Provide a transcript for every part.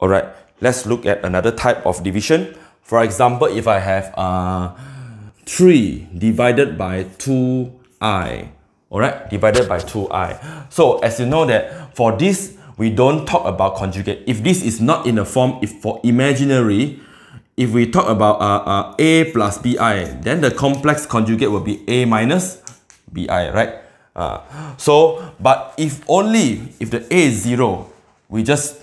Alright, let's look at another type of division. For example, if I have uh, 3 divided by 2i, alright, divided by 2i. So as you know that for this, we don't talk about conjugate. If this is not in the form, if for imaginary, if we talk about uh, uh, a plus bi, then the complex conjugate will be a minus bi, right? Uh, so, but if only if the a is 0, we just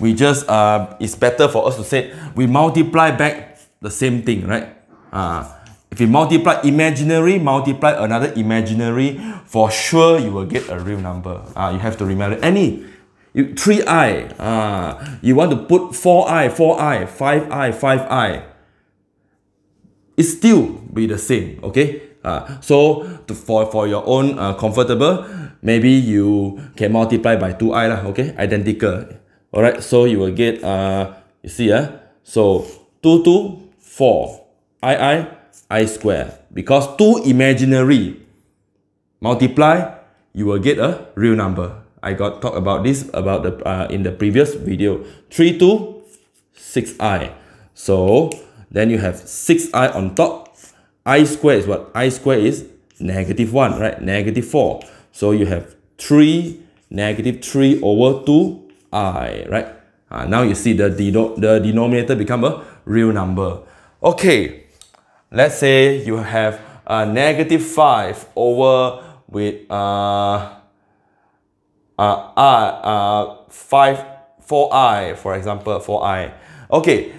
we just uh, it's better for us to say we multiply back the same thing, right? Uh, if you multiply imaginary, multiply another imaginary, for sure you will get a real number. Uh, you have to remember any you, 3i, uh, you want to put 4i, 4i, 5i, 5i. It still be the same, okay? Uh, so to, for, for your own uh, comfortable, maybe you can multiply by 2i, lah, okay? Identical. All right, so you will get, uh, you see, uh, so 2, 2, 4, i, i, i square. Because 2 imaginary, multiply, you will get a real number. I got talk about this about the uh, in the previous video. 3, 2, 6i. So then you have 6i on top. i square is what? i square is negative 1, right? Negative 4. So you have 3, negative 3 over 2 i, right? Uh, now you see the, deno the denominator become a real number. Okay, let's say you have a negative 5 over with uh, uh, uh, 5, 4i, for example, 4i. Okay,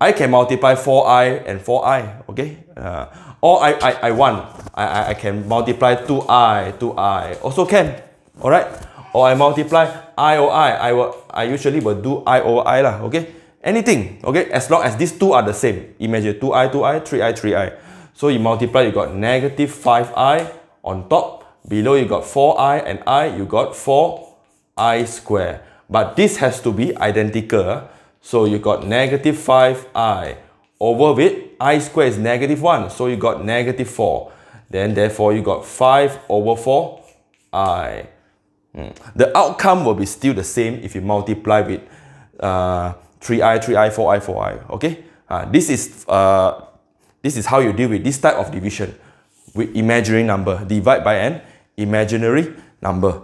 I can multiply 4i and 4i, okay? Uh, or I, I, I want, I, I can multiply 2i, 2i, also can, alright? Or I multiply I or I, I, will, I usually will do I over I lah, okay? Anything, okay? As long as these two are the same. Imagine 2i, 2i, 3i, 3i. So you multiply, you got negative 5i on top. Below you got 4i and i, you got 4i square. But this has to be identical. Ah. So you got negative 5i over with i square is negative 1. So you got negative 4. Then therefore you got 5 over 4i. The outcome will be still the same if you multiply with uh, 3i, 3i, 4i, 4i. Okay, uh, this is uh, this is how you deal with this type of division with imaginary number. Divide by an imaginary number.